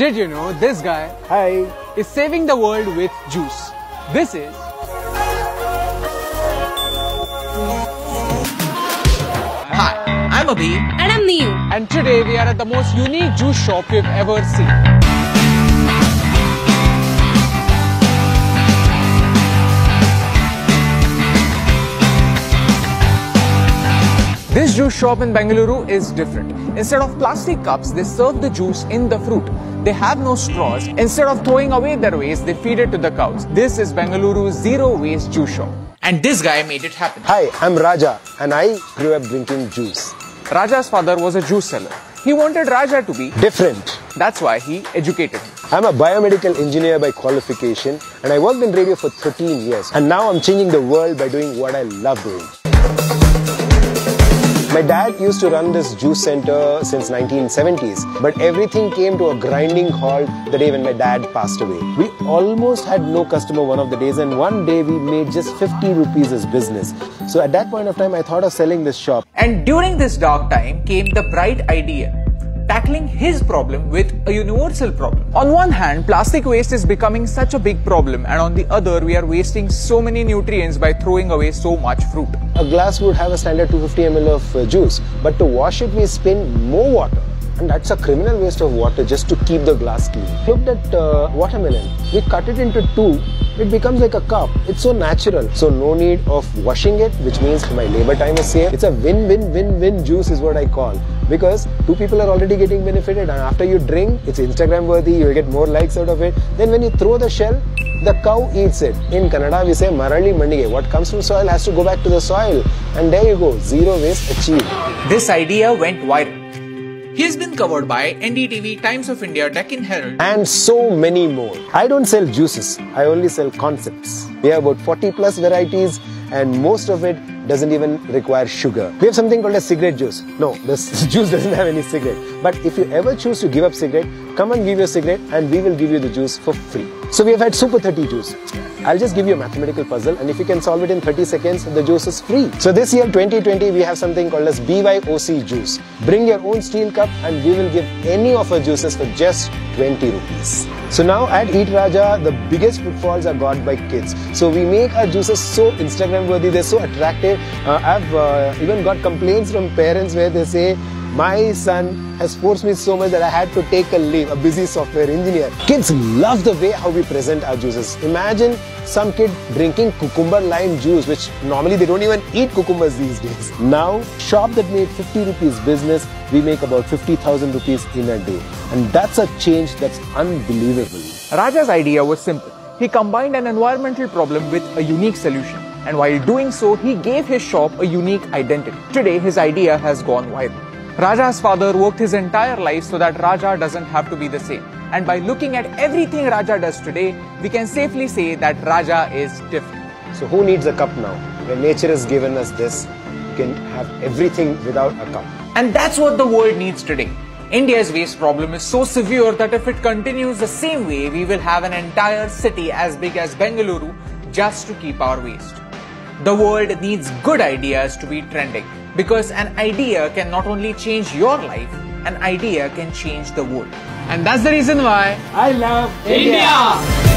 Did you know this guy Hi. is saving the world with juice? This is Hi, I'm Abhi. And I'm Niu. and today we are at the most unique juice shop we've ever seen. This juice shop in Bengaluru is different. Instead of plastic cups, they serve the juice in the fruit. They have no straws. Instead of throwing away their waste, they feed it to the cows. This is Bengaluru's zero waste juice shop. And this guy made it happen. Hi, I'm Raja and I grew up drinking juice. Raja's father was a juice seller. He wanted Raja to be. Different. That's why he educated him. I'm a biomedical engineer by qualification and I worked in radio for 13 years. And now I'm changing the world by doing what I love doing. My dad used to run this juice center since 1970s, but everything came to a grinding halt the day when my dad passed away. We almost had no customer one of the days and one day we made just 50 rupees as business. So at that point of time I thought of selling this shop. And during this dark time came the bright idea tackling his problem with a universal problem. On one hand, plastic waste is becoming such a big problem, and on the other, we are wasting so many nutrients by throwing away so much fruit. A glass would have a standard 250 ml of uh, juice, but to wash it we spend more water. And that's a criminal waste of water just to keep the glass clean. Looked at uh, watermelon. We cut it into two. It becomes like a cup. It's so natural. So no need of washing it, which means my labor time is saved. It's a win-win-win-win juice is what I call. Because two people are already getting benefited and after you drink, it's Instagram worthy, you'll get more likes out of it. Then when you throw the shell, the cow eats it. In Kannada, we say marali mandige. What comes from soil has to go back to the soil. And there you go, zero waste achieved. This idea went viral. He has been covered by NDTV, Times of India, Deccan Herald. And so many more. I don't sell juices, I only sell concepts. We have about 40 plus varieties, and most of it doesn't even require sugar. We have something called a cigarette juice. No, this juice doesn't have any cigarette. But if you ever choose to give up cigarette, come and give your cigarette and we will give you the juice for free. So we have had Super 30 juice. I'll just give you a mathematical puzzle and if you can solve it in 30 seconds, the juice is free. So this year 2020, we have something called as BYOC juice. Bring your own steel cup and we will give any of our juices for just 20 rupees. So now at Eat Raja, the biggest pitfalls are got by kids. So we make our juices so Instagram worthy, they're so attractive. Uh, I've uh, even got complaints from parents where they say, my son has forced me so much that I had to take a leave, a busy software engineer. Kids love the way how we present our juices. Imagine some kid drinking cucumber lime juice, which normally they don't even eat cucumbers these days. Now, shop that made 50 rupees business, we make about 50,000 rupees in a day. And that's a change that's unbelievable. Raja's idea was simple. He combined an environmental problem with a unique solution. And while doing so, he gave his shop a unique identity. Today, his idea has gone viral. Raja's father worked his entire life so that Raja doesn't have to be the same. And by looking at everything Raja does today, we can safely say that Raja is different. So who needs a cup now? When nature has given us this, you can have everything without a cup. And that's what the world needs today. India's waste problem is so severe that if it continues the same way, we will have an entire city as big as Bengaluru just to keep our waste. The world needs good ideas to be trending because an idea can not only change your life, an idea can change the world. And that's the reason why I love India.